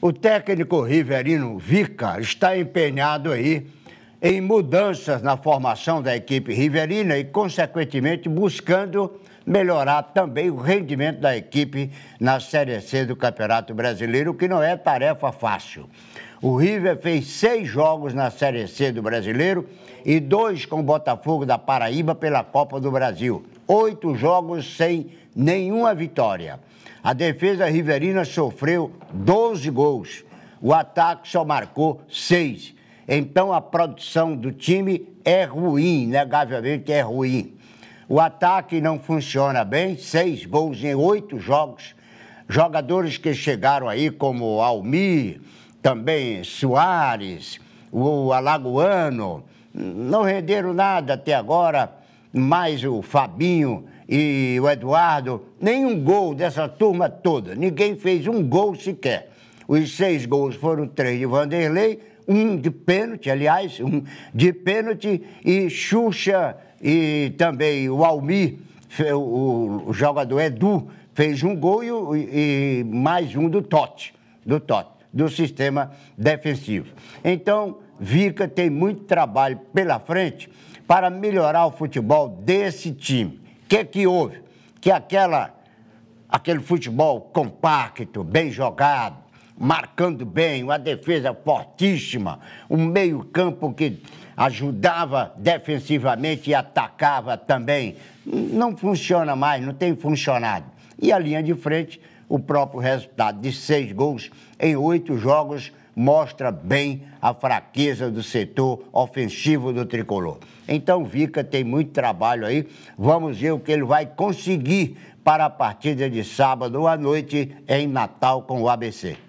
O técnico Riverino Vica está empenhado aí em mudanças na formação da equipe riverina e, consequentemente, buscando melhorar também o rendimento da equipe na Série C do Campeonato Brasileiro, que não é tarefa fácil. O River fez seis jogos na Série C do Brasileiro e dois com o Botafogo da Paraíba pela Copa do Brasil. Oito jogos sem nenhuma vitória. A defesa riverina sofreu 12 gols. O ataque só marcou seis. Então a produção do time é ruim, negavelmente é ruim. O ataque não funciona bem, seis gols em oito jogos. Jogadores que chegaram aí, como Almir, também Soares, o Alagoano, não renderam nada até agora, mais o Fabinho e o Eduardo, nenhum gol dessa turma toda, ninguém fez um gol sequer. Os seis gols foram três de Vanderlei, um de pênalti, aliás, um de pênalti, e Xuxa e também o Almir, o, jogador Edu, fez um gol e, e mais um do Totti, do Totti do sistema defensivo. Então, Vica tem muito trabalho pela frente para melhorar o futebol desse time. O que, que houve? Que aquela, aquele futebol compacto, bem jogado, marcando bem, uma defesa fortíssima, um meio-campo que ajudava defensivamente e atacava também, não funciona mais, não tem funcionado. E a linha de frente o próprio resultado de seis gols em oito jogos mostra bem a fraqueza do setor ofensivo do tricolor. Então, Vica tem muito trabalho aí. Vamos ver o que ele vai conseguir para a partida de sábado à noite em Natal com o ABC.